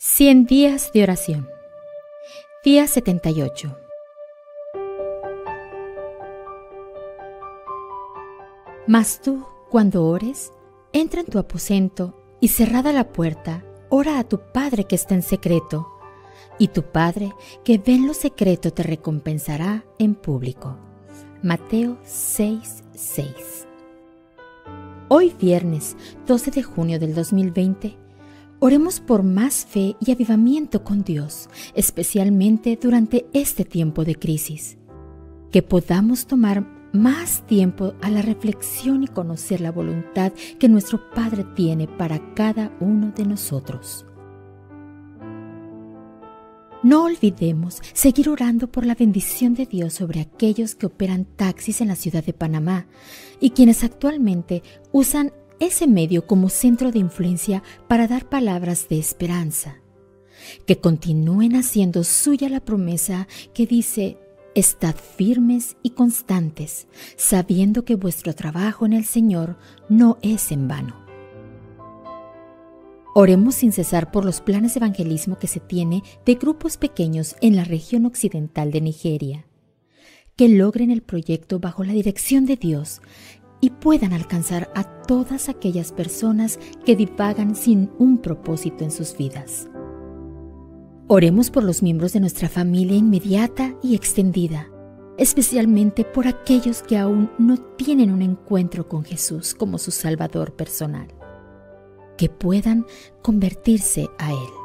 100 días de oración. Día 78. Mas tú, cuando ores, entra en tu aposento y cerrada la puerta, ora a tu Padre que está en secreto, y tu Padre que ve en lo secreto te recompensará en público. Mateo 6, 6. Hoy viernes 12 de junio del 2020, Oremos por más fe y avivamiento con Dios, especialmente durante este tiempo de crisis. Que podamos tomar más tiempo a la reflexión y conocer la voluntad que nuestro Padre tiene para cada uno de nosotros. No olvidemos seguir orando por la bendición de Dios sobre aquellos que operan taxis en la ciudad de Panamá y quienes actualmente usan ese medio como centro de influencia para dar palabras de esperanza. Que continúen haciendo suya la promesa que dice, Estad firmes y constantes, sabiendo que vuestro trabajo en el Señor no es en vano. Oremos sin cesar por los planes de evangelismo que se tiene de grupos pequeños en la región occidental de Nigeria, que logren el proyecto bajo la dirección de Dios y puedan alcanzar a todas aquellas personas que divagan sin un propósito en sus vidas. Oremos por los miembros de nuestra familia inmediata y extendida, especialmente por aquellos que aún no tienen un encuentro con Jesús como su Salvador personal, que puedan convertirse a Él.